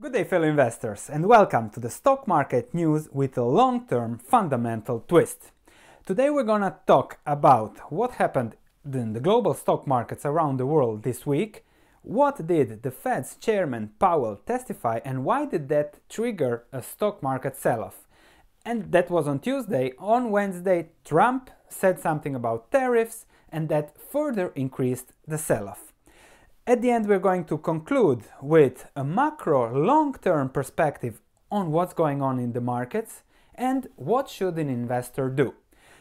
Good day, fellow investors, and welcome to the stock market news with a long term fundamental twist. Today, we're gonna talk about what happened in the global stock markets around the world this week. What did the Fed's chairman Powell testify, and why did that trigger a stock market sell off? And that was on Tuesday. On Wednesday, Trump said something about tariffs, and that further increased the sell off. At the end, we're going to conclude with a macro long term perspective on what's going on in the markets and what should an investor do.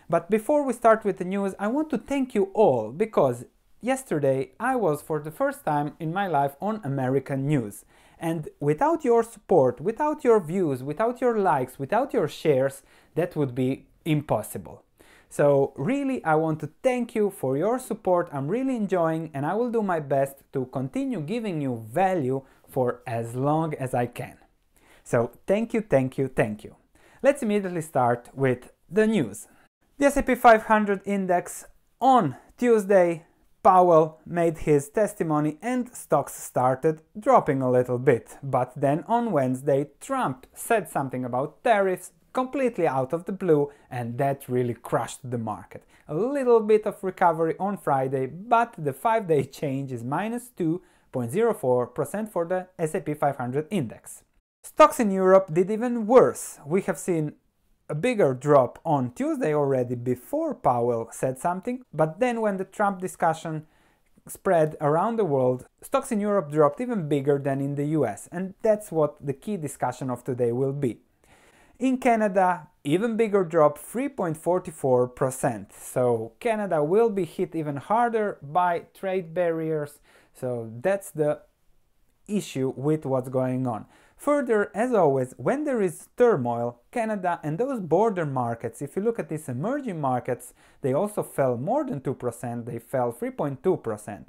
But before we start with the news, I want to thank you all because yesterday I was for the first time in my life on American news. And without your support, without your views, without your likes, without your shares, that would be impossible. So really, I want to thank you for your support. I'm really enjoying and I will do my best to continue giving you value for as long as I can. So thank you, thank you, thank you. Let's immediately start with the news. The S&P 500 index on Tuesday, Powell made his testimony and stocks started dropping a little bit. But then on Wednesday, Trump said something about tariffs completely out of the blue and that really crushed the market. A little bit of recovery on Friday, but the 5-day change is minus 2.04% for the S&P 500 index. Stocks in Europe did even worse. We have seen a bigger drop on Tuesday already before Powell said something, but then when the Trump discussion spread around the world, stocks in Europe dropped even bigger than in the US, and that's what the key discussion of today will be. In Canada, even bigger drop 3.44%. So Canada will be hit even harder by trade barriers. So that's the issue with what's going on. Further, as always, when there is turmoil, Canada and those border markets, if you look at these emerging markets, they also fell more than 2%, they fell 3.2%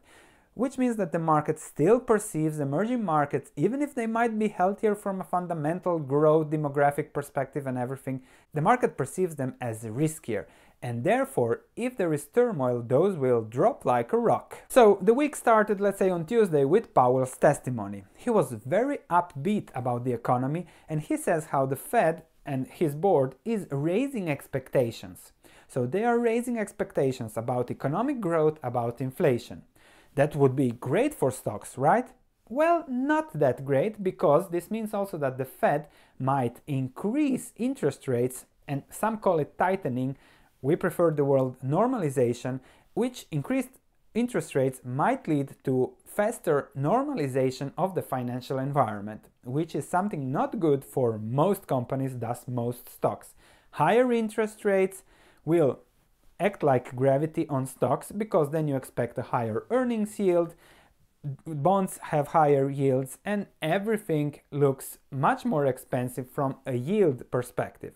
which means that the market still perceives emerging markets, even if they might be healthier from a fundamental growth demographic perspective and everything, the market perceives them as riskier. And therefore, if there is turmoil, those will drop like a rock. So the week started, let's say, on Tuesday with Powell's testimony. He was very upbeat about the economy and he says how the Fed and his board is raising expectations. So they are raising expectations about economic growth, about inflation. That would be great for stocks, right? Well, not that great because this means also that the Fed might increase interest rates and some call it tightening. We prefer the word normalization, which increased interest rates might lead to faster normalization of the financial environment, which is something not good for most companies, thus most stocks. Higher interest rates will act like gravity on stocks because then you expect a higher earnings yield, bonds have higher yields, and everything looks much more expensive from a yield perspective.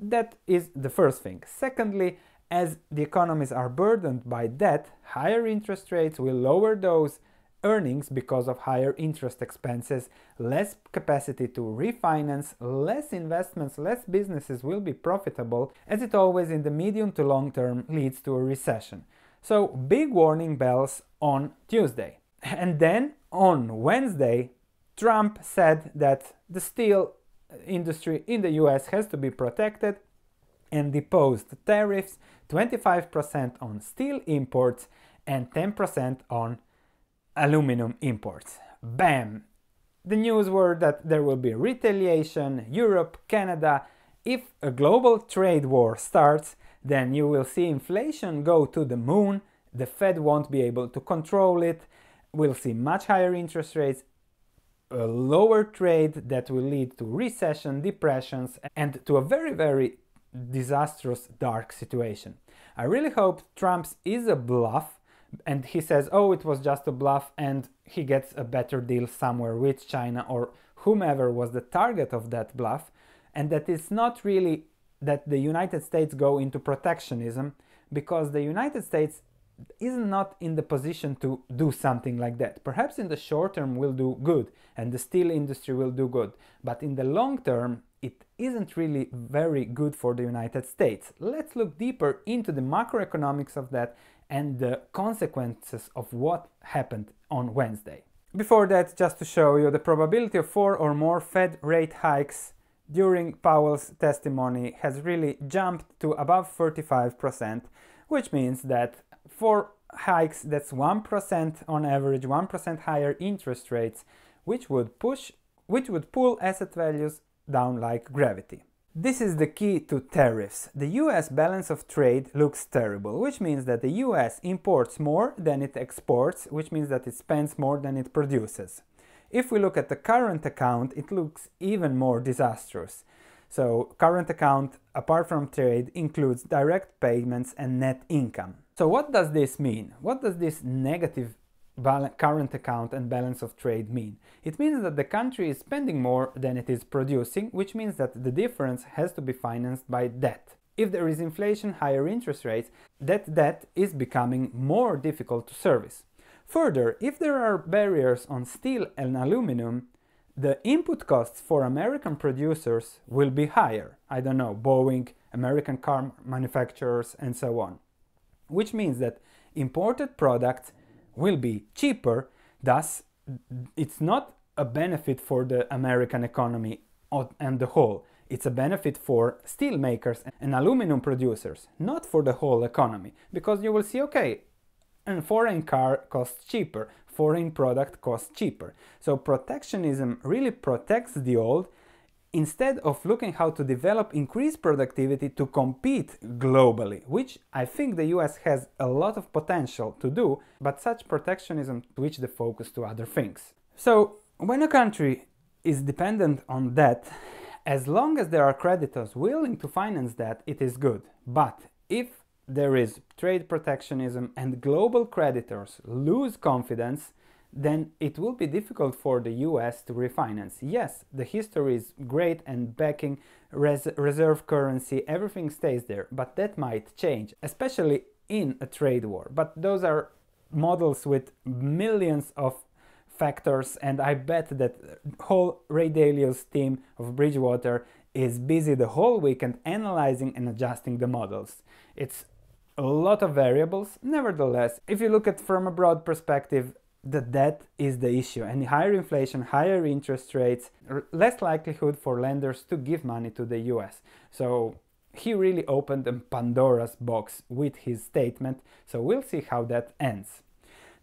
That is the first thing. Secondly, as the economies are burdened by debt, higher interest rates will lower those earnings because of higher interest expenses, less capacity to refinance, less investments, less businesses will be profitable, as it always in the medium to long term leads to a recession. So, big warning bells on Tuesday. And then on Wednesday, Trump said that the steel industry in the US has to be protected and deposed tariffs 25% on steel imports and 10% on aluminum imports. Bam! The news were that there will be retaliation, Europe, Canada. If a global trade war starts, then you will see inflation go to the moon, the Fed won't be able to control it, we'll see much higher interest rates, a lower trade that will lead to recession, depressions, and to a very, very disastrous dark situation. I really hope Trump's is a bluff and he says, oh, it was just a bluff, and he gets a better deal somewhere with China or whomever was the target of that bluff, and that it's not really that the United States go into protectionism because the United States is not in the position to do something like that. Perhaps in the short term will do good and the steel industry will do good, but in the long term it isn't really very good for the United States. Let's look deeper into the macroeconomics of that and the consequences of what happened on Wednesday. Before that, just to show you the probability of four or more Fed rate hikes during Powell's testimony has really jumped to above 35%, which means that for hikes, that's 1% on average, 1% higher interest rates, which would push, which would pull asset values down like gravity. This is the key to tariffs. The US balance of trade looks terrible, which means that the US imports more than it exports, which means that it spends more than it produces. If we look at the current account, it looks even more disastrous. So current account, apart from trade, includes direct payments and net income. So what does this mean? What does this negative current account and balance of trade mean? It means that the country is spending more than it is producing, which means that the difference has to be financed by debt. If there is inflation, higher interest rates, that debt is becoming more difficult to service. Further, if there are barriers on steel and aluminum, the input costs for American producers will be higher. I don't know, Boeing, American car manufacturers, and so on. Which means that imported products will be cheaper, thus, it's not a benefit for the American economy and the whole. It's a benefit for steel makers and aluminum producers, not for the whole economy. Because you will see, okay, and foreign car costs cheaper, foreign product costs cheaper. So protectionism really protects the old instead of looking how to develop increased productivity to compete globally, which I think the US has a lot of potential to do, but such protectionism switch the focus to other things. So when a country is dependent on debt, as long as there are creditors willing to finance that, it is good. But if there is trade protectionism and global creditors lose confidence, then it will be difficult for the US to refinance. Yes, the history is great and backing res reserve currency, everything stays there, but that might change, especially in a trade war. But those are models with millions of factors, and I bet that whole Ray Dalio's team of Bridgewater is busy the whole weekend analyzing and adjusting the models. It's a lot of variables. Nevertheless, if you look at from a broad perspective, the debt is the issue and higher inflation, higher interest rates, less likelihood for lenders to give money to the US. So he really opened a Pandora's box with his statement, so we'll see how that ends.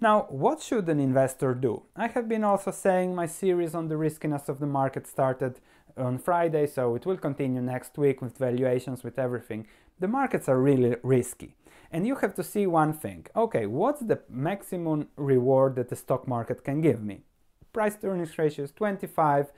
Now, what should an investor do? I have been also saying my series on the riskiness of the market started on Friday, so it will continue next week with valuations, with everything. The markets are really risky. And you have to see one thing. Okay, what's the maximum reward that the stock market can give me? Price to earnings ratio is 25,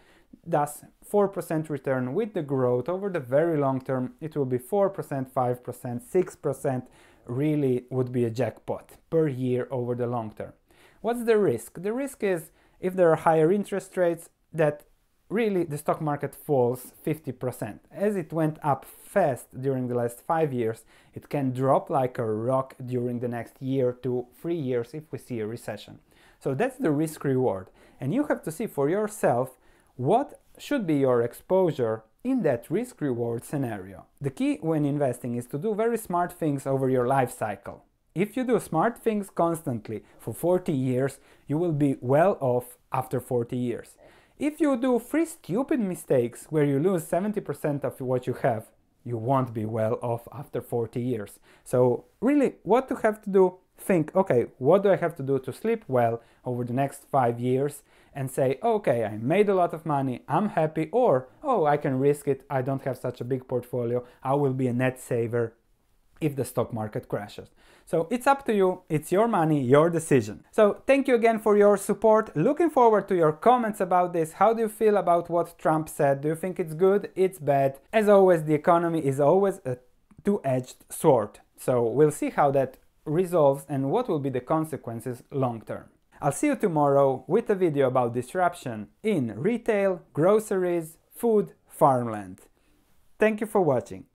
thus 4% return with the growth over the very long term. It will be 4%, 5%, 6% really would be a jackpot per year over the long term. What's the risk? The risk is if there are higher interest rates that really the stock market falls 50%. As it went up fast during the last five years, it can drop like a rock during the next year to three years if we see a recession. So that's the risk reward. And you have to see for yourself what should be your exposure in that risk reward scenario. The key when investing is to do very smart things over your life cycle. If you do smart things constantly for 40 years, you will be well off after 40 years. If you do three stupid mistakes where you lose 70% of what you have, you won't be well off after 40 years. So really, what you have to do, think, okay, what do I have to do to sleep well over the next five years? And say, okay, I made a lot of money, I'm happy, or, oh, I can risk it, I don't have such a big portfolio, I will be a net saver if the stock market crashes. So it's up to you, it's your money, your decision. So thank you again for your support. Looking forward to your comments about this. How do you feel about what Trump said? Do you think it's good? It's bad? As always, the economy is always a two-edged sword. So we'll see how that resolves and what will be the consequences long term. I'll see you tomorrow with a video about disruption in retail, groceries, food, farmland. Thank you for watching.